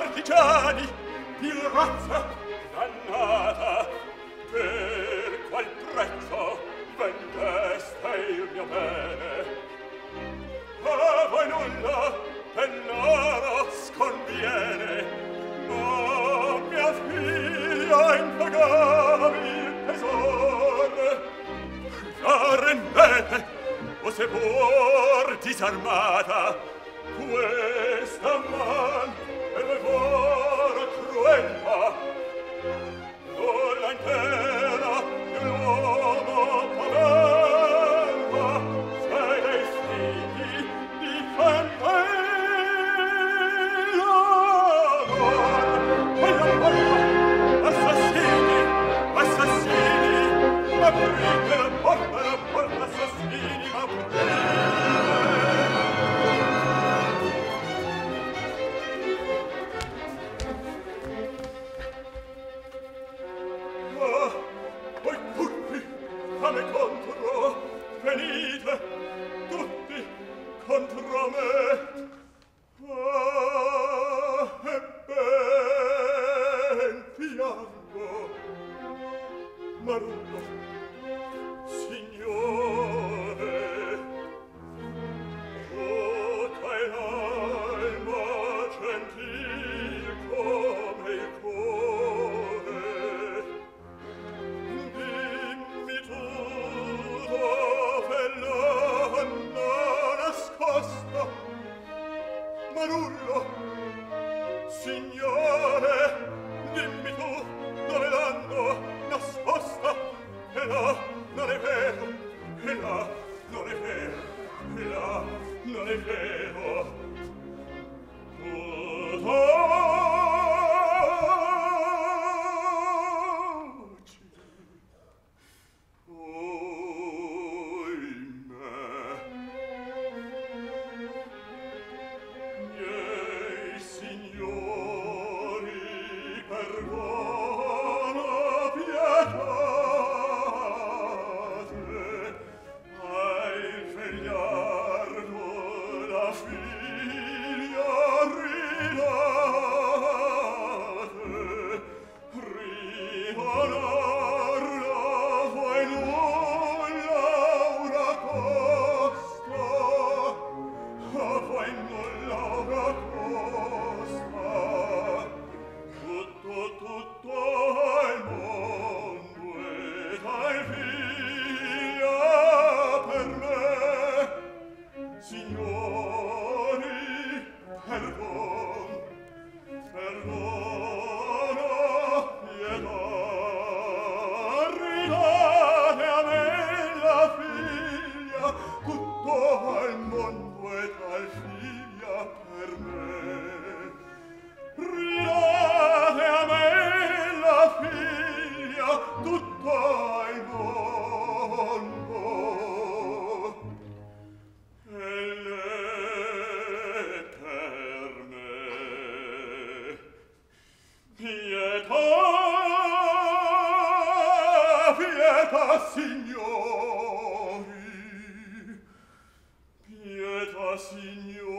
partigiani di razza dannata per qual prezzo vendeste il mio bene? A voi nulla per loro sconviene ma mia figlia impagavi il tesor la rendete o se pur disarmata questa Marullo. ergo al mondo ed al figlia per me. Ridate a me la figlia tutto al mondo. Elle per me. Pietà pietà signore Signore.